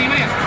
team is.